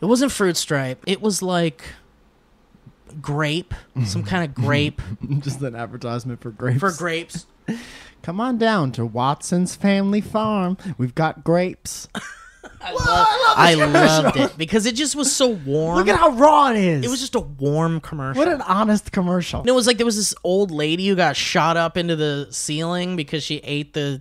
It wasn't fruit stripe. It was like grape, some kind of grape Just an advertisement for grapes. for grapes. Come on down to Watson's Family Farm. We've got grapes. I, lo- I loved it because it just was so warm. Look at how raw it is. it was just a warm commercial. what an honest commercial. And it was like there was this old lady who got shot up into the ceiling because she ate the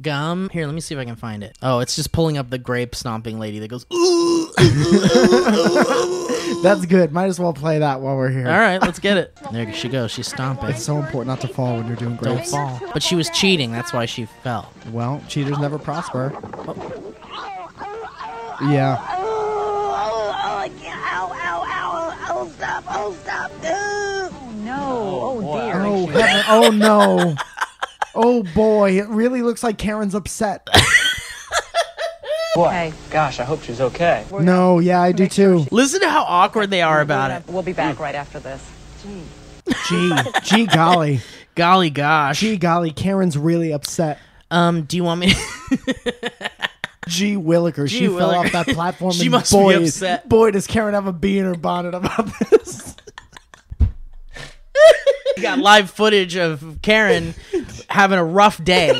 gum. Here, let me see if I can find it. Oh, it's just pulling up the grape stomping lady that goes, ooh. That's good. Might as well play that while we're here. All right, let's get it. There she goes. She's stomping. It's so important not to fall when you're doing Don't fall. But she was cheating. That's why she fell. Well, cheaters never prosper. Yeah. Oh, I can't. Ow, ow, ow. Oh, stop. Oh, stop. Oh, Ugh. No. Oh, dear. Oh heaven. Oh no. Oh boy. It really looks like Karen's upset. Hey, Gosh, I hope she's okay. No. Yeah, I do too. Listen to how awkward they are about it. we'll be back right after this. Gee. Gee golly. Golly gosh. Gee golly. Karen's really upset. Um, do you want me? Gee Willikers. Gee she fell off that platform. She and must be boy, upset. Boy, does Karen have a bee in her bonnet about this. We got live footage of Karen having a rough day.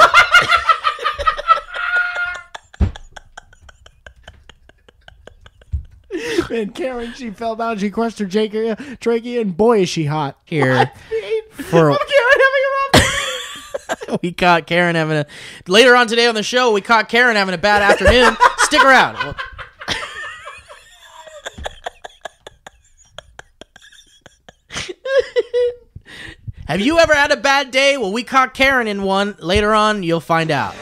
and Karen, she fell down. She crushed her trachea, trachea, and boy, is she hot. Here for Karen having a rough we caught Karen having a later on today on the show. We caught Karen having a bad afternoon. Stick around. Have you ever had a bad day? Well, we caught Karen in one. Later on, you'll find out.